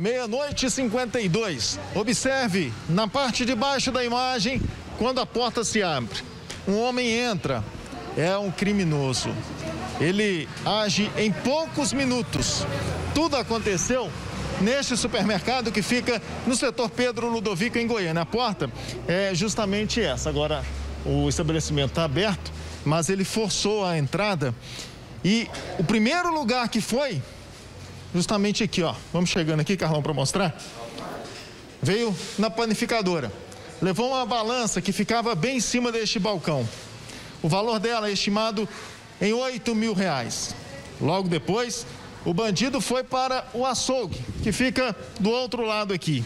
Meia-noite e 52. Observe na parte de baixo da imagem quando a porta se abre. Um homem entra. É um criminoso. Ele age em poucos minutos. Tudo aconteceu neste supermercado que fica no setor Pedro Ludovico, em Goiânia. A porta é justamente essa. Agora, o estabelecimento está aberto, mas ele forçou a entrada. E o primeiro lugar que foi, justamente aqui, ó. Vamos chegando aqui, Carlão, para mostrar. Veio na panificadora. Levou uma balança que ficava bem em cima deste balcão. O valor dela é estimado em 8 mil reais. Logo depois, o bandido foi para o açougue, que fica do outro lado aqui.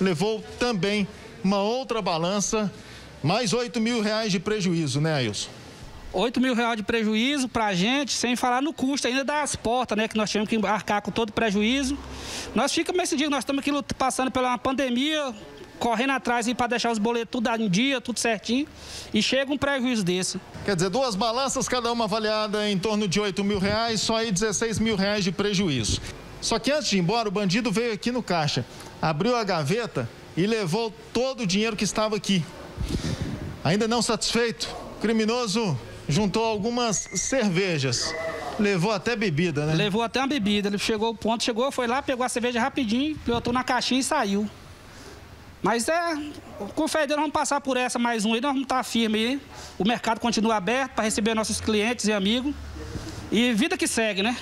Levou também uma outra balança, mais 8 mil reais de prejuízo, né, Ailson? 8 mil reais de prejuízo para a gente, sem falar no custo ainda das portas, né? Que nós tínhamos que arcar com todo prejuízo. Nós ficamos esse dia, nós estamos aqui passando pela pandemia, correndo atrás para deixar os boletos tudo em dia, tudo certinho, e chega um prejuízo desse. Quer dizer, duas balanças, cada uma avaliada em torno de 8 mil reais, só aí 16 mil reais de prejuízo. Só que antes de ir embora, o bandido veio aqui no caixa, abriu a gaveta e levou todo o dinheiro que estava aqui. Ainda não satisfeito, o criminoso juntou algumas cervejas. Levou até bebida, né? Levou até uma bebida. Ele chegou ao ponto, chegou, foi lá, pegou a cerveja rapidinho, botou na caixinha e saiu. Mas é, com fé dele, vamos passar por essa mais um aí, nós vamos estar firme aí. O mercado continua aberto para receber nossos clientes e amigos. E vida que segue, né?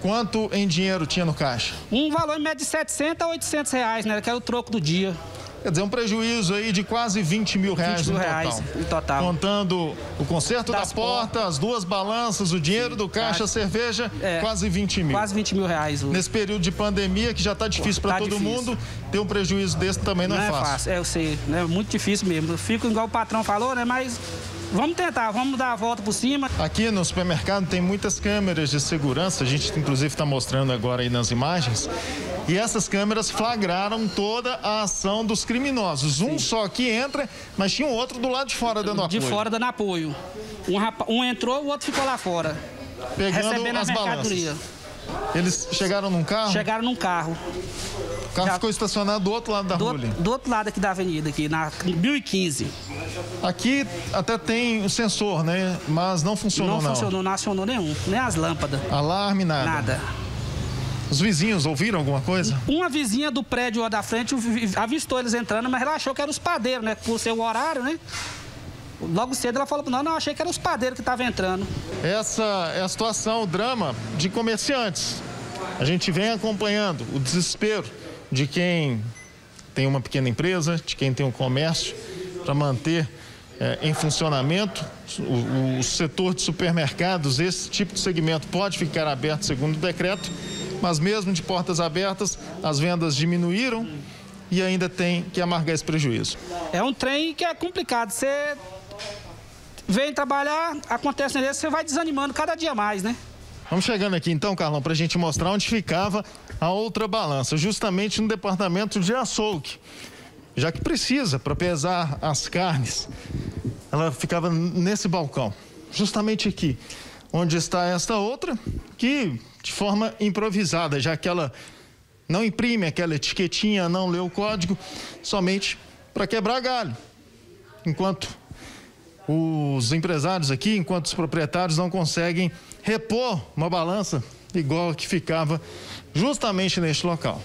Quanto em dinheiro tinha no caixa? Um valor em média de 700 a 800 reais, né? Que era o troco do dia. Quer dizer, um prejuízo aí de quase 20 mil reais 20 mil no reais total. em total. Contando o conserto das da porta, portas, as duas balanças, o dinheiro Sim, do caixa, a cerveja, é, quase 20 mil. Quase 20 mil reais. O... Nesse período de pandemia, que já está difícil para tá todo difícil. mundo, ter um prejuízo desse também não, é não é, fácil. É fácil, é, eu sei, né? Muito difícil mesmo. Eu fico igual o patrão falou, né? Mas Vamos tentar, vamos dar a volta por cima. Aqui no supermercado tem muitas câmeras de segurança, a gente inclusive está mostrando agora aí nas imagens. E essas câmeras flagraram toda a ação dos criminosos. Um Sim. só que entra, mas tinha um outro do lado de fora dando apoio. De fora dando apoio. Um, rapa... um entrou, o outro ficou lá fora. Pegando recebendo as a mercadoria. Balanças. Eles chegaram num carro? Chegaram num carro. O carro Já... ficou estacionado do outro lado da do, rua ali? Do outro lado aqui da avenida, aqui, na 1015. Aqui até tem o sensor, né? Mas não funcionou não. Não funcionou, não acionou nenhum. Nem as lâmpadas. Alarme, nada? Nada. Os vizinhos ouviram alguma coisa? Uma vizinha do prédio da frente avistou eles entrando, mas ela achou que eram os padeiros, né? Por ser o horário, né? Logo cedo ela falou, não, não, achei que eram os padeiros que estavam entrando. Essa é a situação, o drama de comerciantes. A gente vem acompanhando o desespero de quem tem uma pequena empresa, de quem tem um comércio, para manter é, em funcionamento. O, o, setor de supermercados, esse tipo de segmento pode ficar aberto segundo o decreto, mas mesmo de portas abertas, as vendas diminuíram e ainda tem que amargar esse prejuízo. É um trem que é complicado. Você vem trabalhar, acontece nesse, você vai desanimando cada dia mais, né? Vamos chegando aqui então, Carlão, para a gente mostrar onde ficava a outra balança, justamente no departamento de açougue. Já que precisa para pesar as carnes, ela ficava nesse balcão, justamente aqui, onde está esta outra, que de forma improvisada, já que ela não imprime aquela etiquetinha, não lê o código, somente para quebrar galho. Enquanto os empresários aqui, enquanto os proprietários não conseguem repor uma balança igual a que ficava justamente neste local.